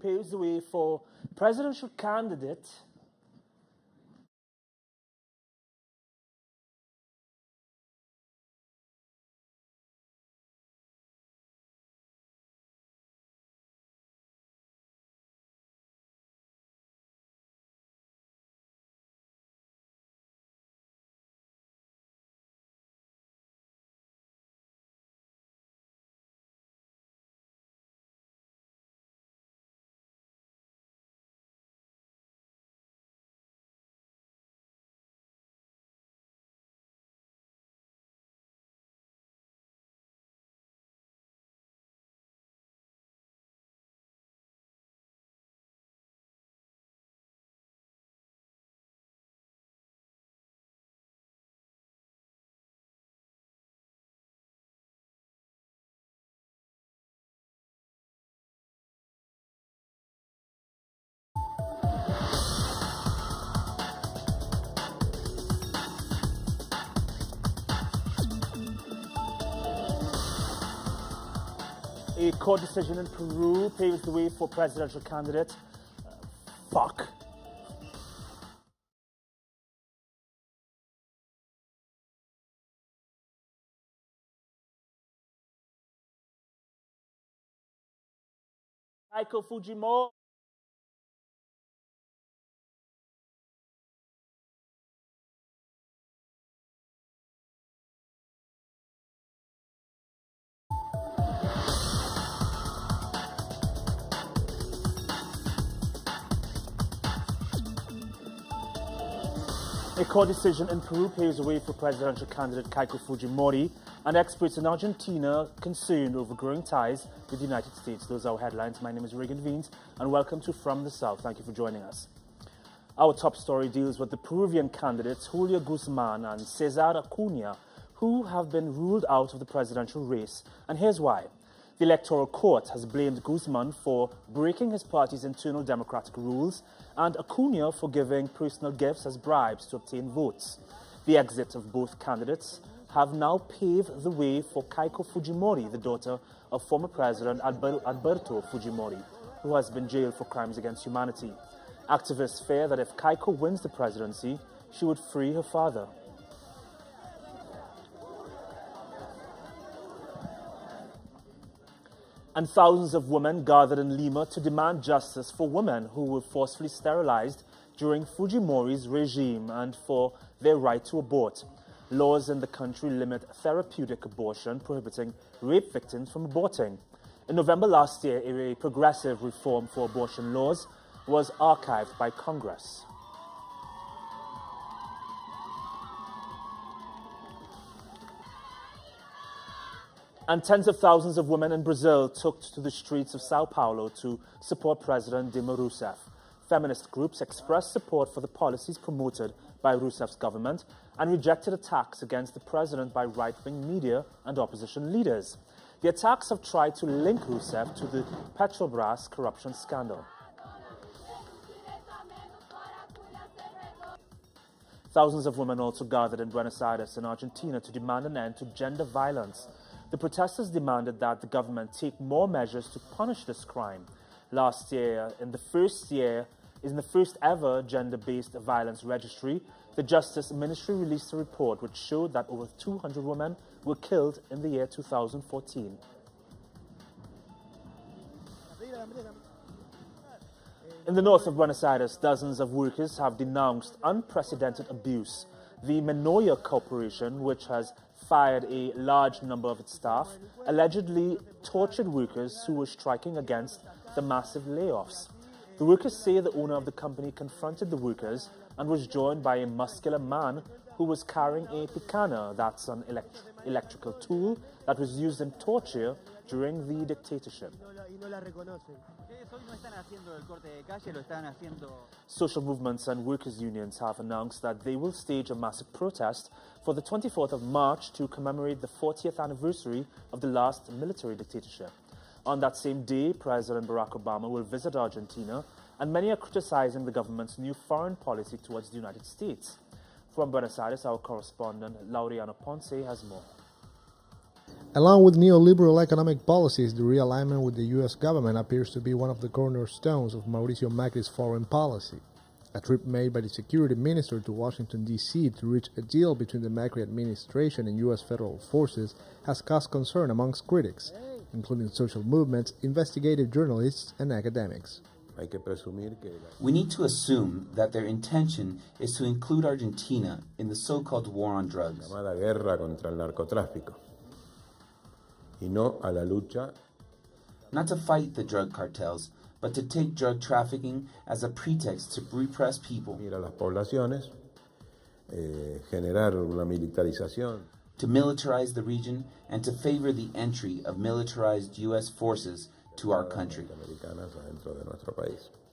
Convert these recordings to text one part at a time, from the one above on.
paves the way for presidential candidate A court decision in Peru paves the way for presidential candidate. Uh, fuck. Keiko Fujimori. Court decision in Peru paves the way for presidential candidate Keiko Fujimori and experts in Argentina concerned over growing ties with the United States. Those are our headlines. My name is Reagan Veens and welcome to From the South. Thank you for joining us. Our top story deals with the Peruvian candidates Julio Guzman and Cesar Acuna, who have been ruled out of the presidential race. And here's why. The Electoral Court has blamed Guzman for breaking his party's internal democratic rules and Acuna for giving personal gifts as bribes to obtain votes. The exit of both candidates have now paved the way for Keiko Fujimori, the daughter of former President Alberto Fujimori, who has been jailed for crimes against humanity. Activists fear that if Keiko wins the presidency, she would free her father. And thousands of women gathered in Lima to demand justice for women who were forcefully sterilized during Fujimori's regime and for their right to abort. Laws in the country limit therapeutic abortion, prohibiting rape victims from aborting. In November last year, a progressive reform for abortion laws was archived by Congress. And tens of thousands of women in Brazil took to the streets of Sao Paulo to support President Dilma Rousseff. Feminist groups expressed support for the policies promoted by Rousseff's government and rejected attacks against the president by right-wing media and opposition leaders. The attacks have tried to link Rousseff to the Petrobras corruption scandal. Thousands of women also gathered in Buenos Aires in Argentina to demand an end to gender violence the protesters demanded that the government take more measures to punish this crime. Last year, in the first year, in the first ever gender-based violence registry, the Justice Ministry released a report which showed that over 200 women were killed in the year 2014. In the north of Buenos Aires, dozens of workers have denounced unprecedented abuse. The Menoya Corporation, which has fired a large number of its staff, allegedly tortured workers who were striking against the massive layoffs. The workers say the owner of the company confronted the workers and was joined by a muscular man who was carrying a picana, that's an elect electrical tool that was used in torture during the dictatorship. Social movements and workers' unions have announced that they will stage a massive protest for the 24th of March to commemorate the 40th anniversary of the last military dictatorship. On that same day, President Barack Obama will visit Argentina, and many are criticizing the government's new foreign policy towards the United States. From Buenos Aires, our correspondent Laureano Ponce has more. Along with neoliberal economic policies, the realignment with the U.S. government appears to be one of the cornerstones of Mauricio Macri's foreign policy. A trip made by the security minister to Washington, D.C. to reach a deal between the Macri administration and U.S. federal forces has caused concern amongst critics, including social movements, investigative journalists, and academics. We need to assume that their intention is to include Argentina in the so called war on drugs y no a la lucha. Not to fight the drug cartels, but to take drug trafficking as a pretext to repress people. Ir a las poblaciones, eh, generar una militarización. To militarize the region and to favor the entry of militarized U.S. forces to our country.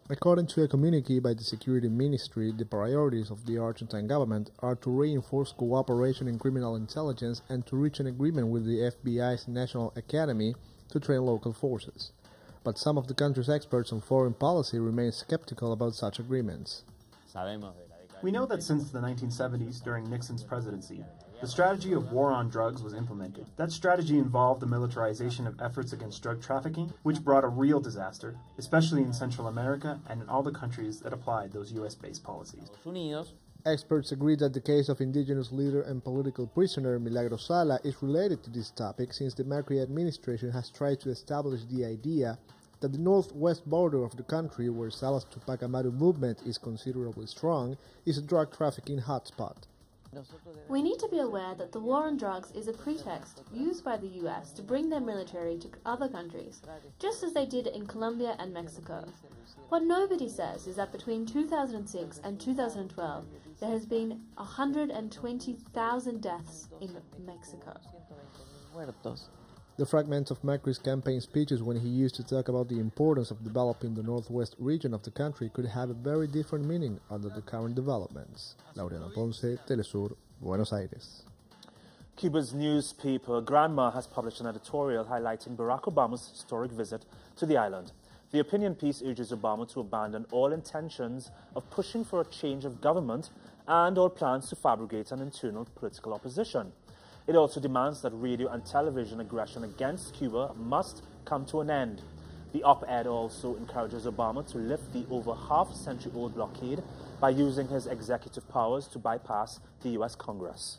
According to a communique by the Security Ministry, the priorities of the Argentine government are to reinforce cooperation in criminal intelligence and to reach an agreement with the FBI's National Academy to train local forces. But some of the country's experts on foreign policy remain skeptical about such agreements. We know that since the 1970s, during Nixon's presidency, the strategy of war on drugs was implemented. That strategy involved the militarization of efforts against drug trafficking, which brought a real disaster, especially in Central America and in all the countries that applied those US based policies. Experts agree that the case of indigenous leader and political prisoner Milagro Sala is related to this topic since the Macri administration has tried to establish the idea that the northwest border of the country, where Sala's Tupac Amaru movement is considerably strong, is a drug trafficking hotspot. We need to be aware that the war on drugs is a pretext used by the US to bring their military to other countries, just as they did in Colombia and Mexico. What nobody says is that between 2006 and 2012, there has been 120,000 deaths in Mexico. The fragments of Macri's campaign speeches when he used to talk about the importance of developing the northwest region of the country could have a very different meaning under the current developments. Laureano Ponce, Telesur, Buenos Aires. Cuba's newspaper Granma has published an editorial highlighting Barack Obama's historic visit to the island. The opinion piece urges Obama to abandon all intentions of pushing for a change of government and all plans to fabricate an internal political opposition. It also demands that radio and television aggression against Cuba must come to an end. The op-ed also encourages Obama to lift the over half-century-old blockade by using his executive powers to bypass the U.S. Congress.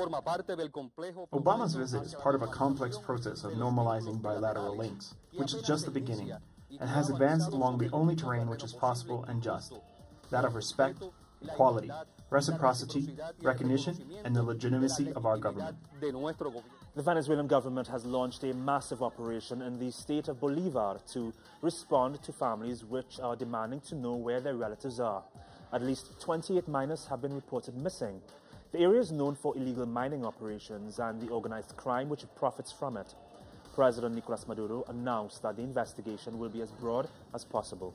Obama's visit is part of a complex process of normalizing bilateral links, which is just the beginning, and has advanced along the only terrain which is possible and just, that of respect, equality, reciprocity, recognition, and the legitimacy of our government. The Venezuelan government has launched a massive operation in the state of Bolivar to respond to families which are demanding to know where their relatives are. At least 28 miners have been reported missing. The area is known for illegal mining operations and the organized crime which profits from it. President Nicolas Maduro announced that the investigation will be as broad as possible.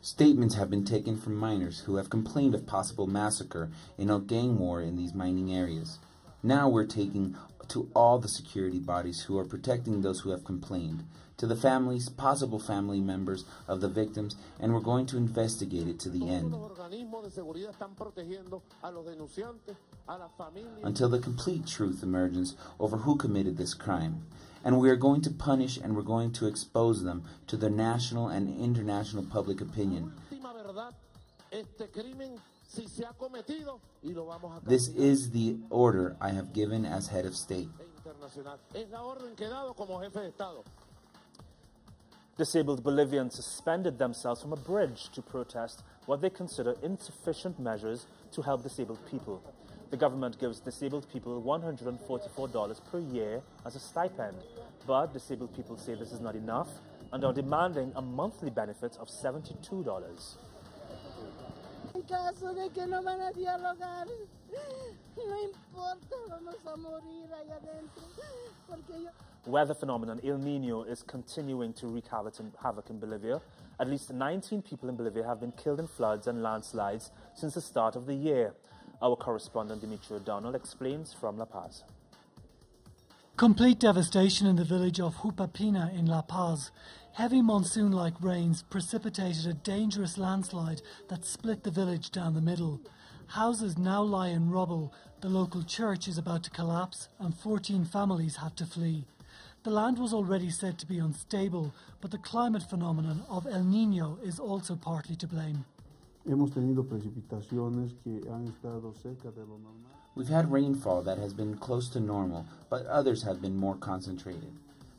Statements have been taken from miners who have complained of possible massacre in a gang war in these mining areas. Now we're taking to all the security bodies who are protecting those who have complained, to the families, possible family members of the victims, and we're going to investigate it to the end. Until the complete truth emerges over who committed this crime. And we are going to punish and we're going to expose them to the national and international public opinion. This is the order I have given as head of state. Disabled Bolivians suspended themselves from a bridge to protest what they consider insufficient measures to help disabled people. The government gives disabled people $144 per year as a stipend, but disabled people say this is not enough and are demanding a monthly benefit of $72. En caso de que no van a dialogar, no importa, vamos a morir allá adentro. Porque yo... Weather phenomenon El Nino is continuing to wreak havoc in, havoc in Bolivia. At least 19 people in Bolivia have been killed in floods and landslides since the start of the year. Our correspondent Dimitri O'Donnell explains from La Paz. Complete devastation in the village of Hupapina in La Paz. Heavy monsoon like rains precipitated a dangerous landslide that split the village down the middle. Houses now lie in rubble, the local church is about to collapse, and 14 families had to flee. The land was already said to be unstable, but the climate phenomenon of El Nino is also partly to blame. Hemos tenido precipitaciones que han estado cerca de lo normal. We've had rainfall that has been close to normal, but others have been more concentrated.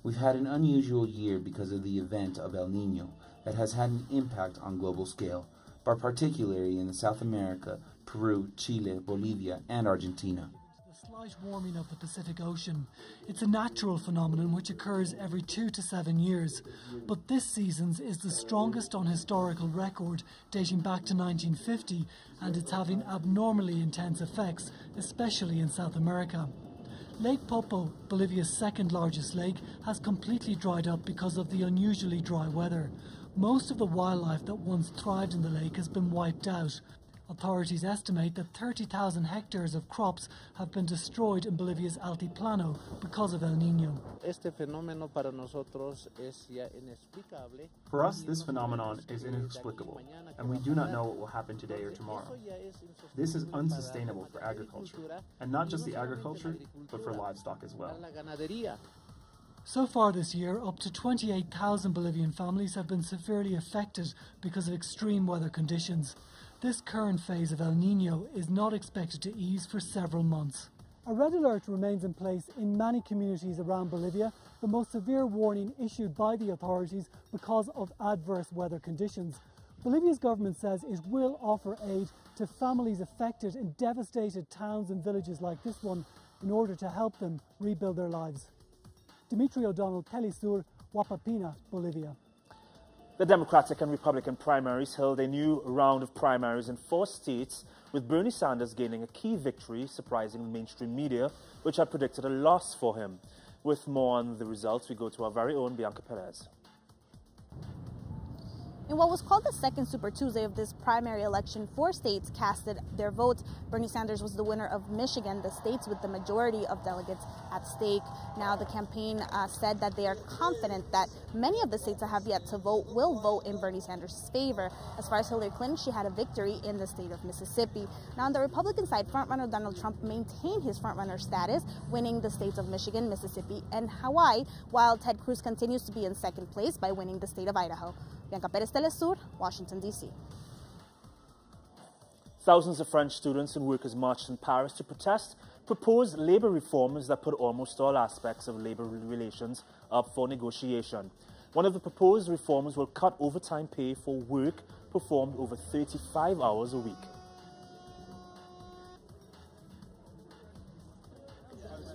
We've had an unusual year because of the event of El Nino that has had an impact on global scale, but particularly in South America, Peru, Chile, Bolivia, and Argentina. Warming of the Pacific Ocean. It's a natural phenomenon which occurs every two to seven years, but this season's is the strongest on historical record, dating back to 1950, and it's having abnormally intense effects, especially in South America. Lake Popo, Bolivia's second largest lake, has completely dried up because of the unusually dry weather. Most of the wildlife that once thrived in the lake has been wiped out. Authorities estimate that 30,000 hectares of crops have been destroyed in Bolivia's Altiplano because of El Nino. For us, this phenomenon is inexplicable, and we do not know what will happen today or tomorrow. This is unsustainable for agriculture, and not just the agriculture, but for livestock as well. So far this year, up to 28,000 Bolivian families have been severely affected because of extreme weather conditions. This current phase of El Nino is not expected to ease for several months. A red alert remains in place in many communities around Bolivia, the most severe warning issued by the authorities because of adverse weather conditions. Bolivia's government says it will offer aid to families affected in devastated towns and villages like this one in order to help them rebuild their lives. Dimitri O'Donnell, Telesur, Huapapina, Bolivia. The Democratic and Republican primaries held a new round of primaries in four states, with Bernie Sanders gaining a key victory, surprising the mainstream media, which had predicted a loss for him. With more on the results, we go to our very own Bianca Perez. In what was called the second Super Tuesday of this primary election, four states casted their votes. Bernie Sanders was the winner of Michigan, the states with the majority of delegates at stake. Now, the campaign uh, said that they are confident that many of the states that have yet to vote will vote in Bernie Sanders' favor. As far as Hillary Clinton, she had a victory in the state of Mississippi. Now, on the Republican side, frontrunner Donald Trump maintained his frontrunner status, winning the states of Michigan, Mississippi, and Hawaii, while Ted Cruz continues to be in second place by winning the state of Idaho. Bianca Perez Telesur, Washington, D.C. Thousands of French students and workers marched in Paris to protest proposed labour reforms that put almost all aspects of labour relations up for negotiation. One of the proposed reforms will cut overtime pay for work performed over 35 hours a week.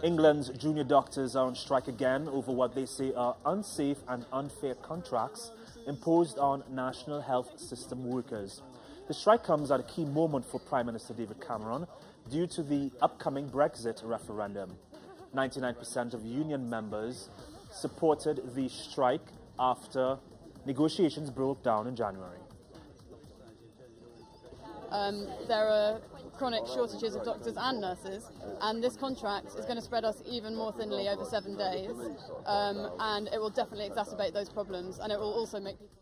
England's junior doctors are on strike again over what they say are unsafe and unfair contracts imposed on national health system workers. The strike comes at a key moment for Prime Minister David Cameron due to the upcoming Brexit referendum. 99% of union members supported the strike after negotiations broke down in January. Um, there are chronic shortages of doctors and nurses, and this contract is going to spread us even more thinly over seven days, um, and it will definitely exacerbate those problems, and it will also make people.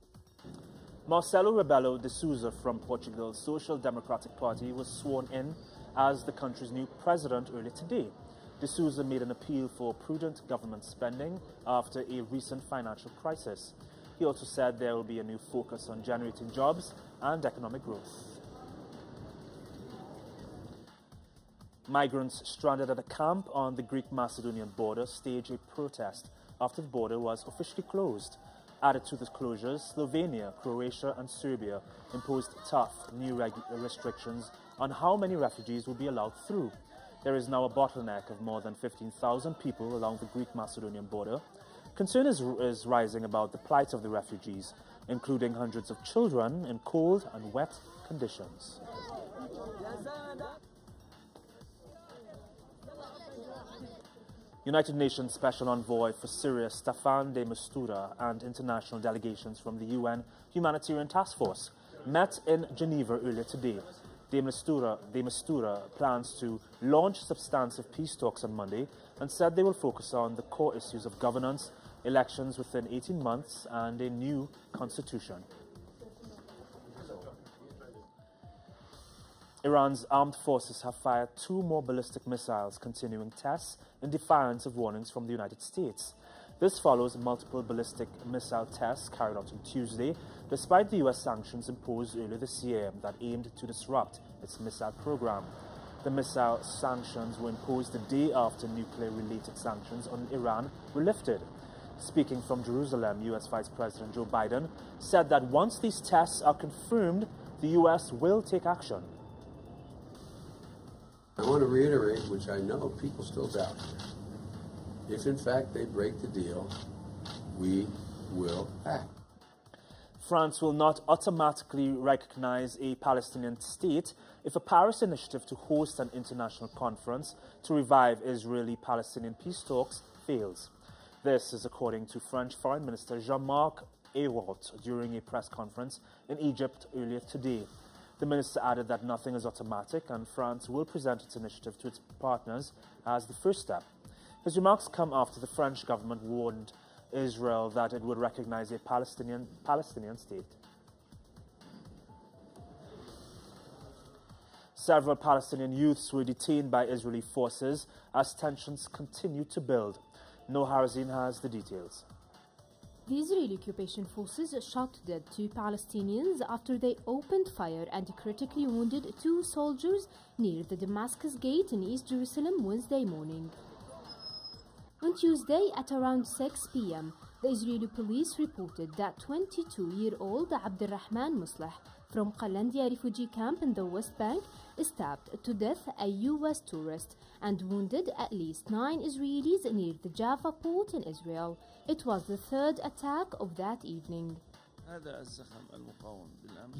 Marcelo Rebelo de Sousa from Portugal's Social Democratic Party was sworn in as the country's new president earlier today. De Sousa made an appeal for prudent government spending after a recent financial crisis. He also said there will be a new focus on generating jobs and economic growth. Migrants stranded at a camp on the Greek-Macedonian border staged a protest after the border was officially closed. Added to the closures, Slovenia, Croatia and Serbia imposed tough new restrictions on how many refugees will be allowed through. There is now a bottleneck of more than 15,000 people along the Greek-Macedonian border. Concern is, is rising about the plight of the refugees, including hundreds of children in cold and wet conditions. United Nations Special Envoy for Syria Staffan de Mistura and international delegations from the UN Humanitarian Task Force met in Geneva earlier today. De Mistura, de Mistura plans to launch substantive peace talks on Monday and said they will focus on the core issues of governance, elections within 18 months, and a new constitution. Iran's armed forces have fired two more ballistic missiles, continuing tests in defiance of warnings from the United States. This follows multiple ballistic missile tests carried out on Tuesday, despite the U.S. sanctions imposed earlier this year that aimed to disrupt its missile program. The missile sanctions were imposed the day after nuclear-related sanctions on Iran were lifted. Speaking from Jerusalem, U.S. Vice President Joe Biden said that once these tests are confirmed, the U.S. will take action. I want to reiterate, which I know people still doubt. If in fact they break the deal, we will act. France will not automatically recognize a Palestinian state if a Paris initiative to host an international conference to revive Israeli Palestinian peace talks fails. This is according to French Foreign Minister Jean Marc Ayrault during a press conference in Egypt earlier today. The minister added that nothing is automatic and France will present its initiative to its partners as the first step. His remarks come after the French government warned Israel that it would recognize a Palestinian, Palestinian state. Several Palestinian youths were detained by Israeli forces as tensions continue to build. Noor Harazin has the details. The Israeli occupation forces shot dead two Palestinians after they opened fire and critically wounded two soldiers near the Damascus Gate in East Jerusalem Wednesday morning. On Tuesday at around 6 p.m., the Israeli police reported that 22-year-old Abdurrahman Musleh from Qalandia refugee camp in the West Bank stabbed to death a U.S. tourist and wounded at least nine Israelis near the Jaffa port in Israel. It was the third attack of that evening.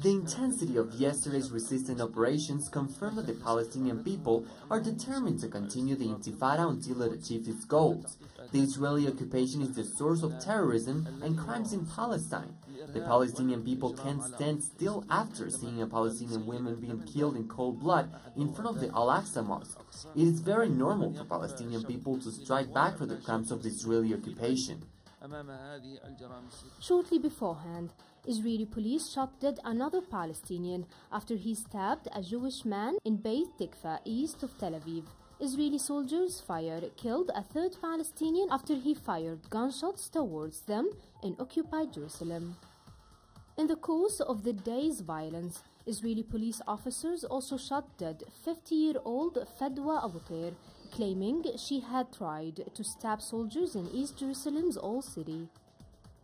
The intensity of yesterday's resistance operations confirmed that the Palestinian people are determined to continue the intifada until it achieves its goals. The Israeli occupation is the source of terrorism and crimes in Palestine. The Palestinian people can't stand still after seeing a Palestinian woman being killed in cold blood in front of the Al-Aqsa Mosque. It is very normal for Palestinian people to strike back for the crimes of the Israeli occupation. Shortly beforehand, Israeli police shot dead another Palestinian after he stabbed a Jewish man in Beit Tikva, east of Tel Aviv. Israeli soldiers fired killed a third Palestinian after he fired gunshots towards them in occupied Jerusalem. In the course of the day's violence, Israeli police officers also shot dead 50-year-old Fadwa Abutir, claiming she had tried to stab soldiers in East Jerusalem's Old City.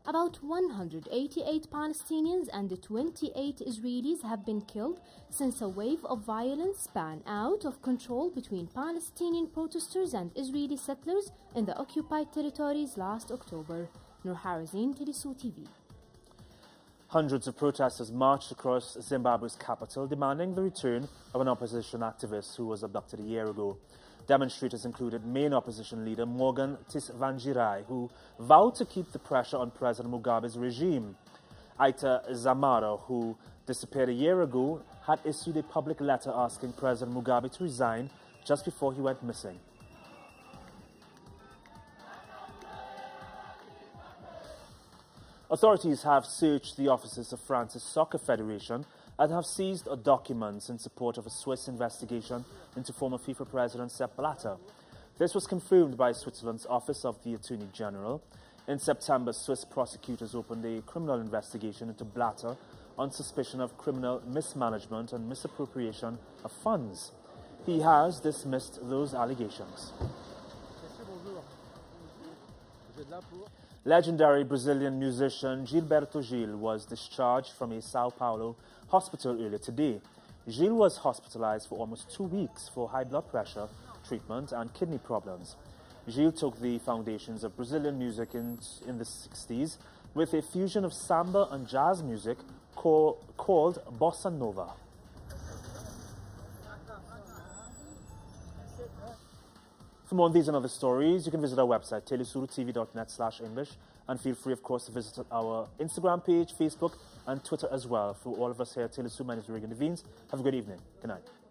About 188 Palestinians and 28 Israelis have been killed since a wave of violence span out of control between Palestinian protesters and Israeli settlers in the occupied territories last October. Noor Harazin, TV. Hundreds of protesters marched across Zimbabwe's capital demanding the return of an opposition activist who was abducted a year ago. Demonstrators included main opposition leader Morgan Tsvangirai, who vowed to keep the pressure on President Mugabe's regime. Itai Dzamara, who disappeared a year ago, had issued a public letter asking President Mugabe to resign just before he went missing. Authorities have searched the offices of France's Soccer Federation and have seized documents in support of a Swiss investigation into former FIFA president Sepp Blatter. This was confirmed by Switzerland's Office of the Attorney General. In September, Swiss prosecutors opened a criminal investigation into Blatter on suspicion of criminal mismanagement and misappropriation of funds. He has dismissed those allegations. Legendary Brazilian musician Gilberto Gil was discharged from a Sao Paulo hospital earlier today. Gil was hospitalized for almost two weeks for high blood pressure treatment and kidney problems. Gil took the foundations of Brazilian music in, in the 60s with a fusion of samba and jazz music call, called bossa nova. For more on these and other stories, you can visit our website, telesurutv.net slash English, and feel free, of course, to visit our Instagram page, Facebook, and Twitter as well. For all of us here at Telesur, my name is Reagan Des Vignes. Have a good evening. Good night.